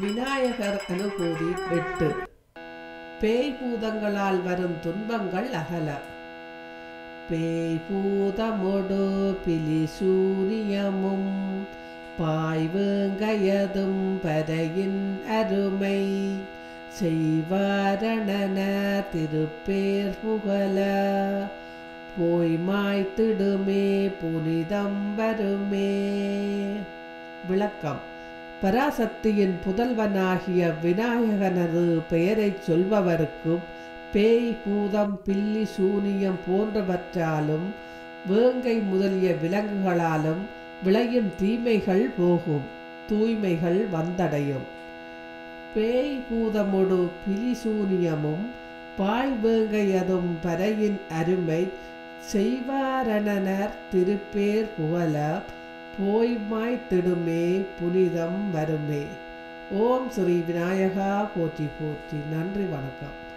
விநாயகர் அனுபூதி எட்டு. பேய் பூதங்களால் வரும் துன்பங்கள் அகல. பேய் பூதமொடு பிலி சூரியமும் பாய்வேங்கயதும் பரையின் அருமை. செய்வாரணன திருப்பேர் புகழ போய் மாய்த்திடுமே புனிதம் வருமே. விளக்கம். பராசக்தியின் புதல்வனாகிய விநாயகனது பெயரைச் சொல்பவருக்கும் பேய் பூதம் பில்லி சூனியம் போன்றவற்றாலும் வேங்கை முதலிய விலங்குகளாலும் விளையும் தீமைகள் போகும் தூய்மைகள் வந்தடையும். பேய் பூதமொடு பிலிசூனியமும் பாய் வேங்கையதும் பறையின் அருமை செய்வாரணனர் திருப்பேர் புகழ போய்மாய் திடுமே புனிதம் வருமே. ஓம் ஸ்ரீ விநாயகா போற்றி போற்றி. நன்றி வணக்கம்.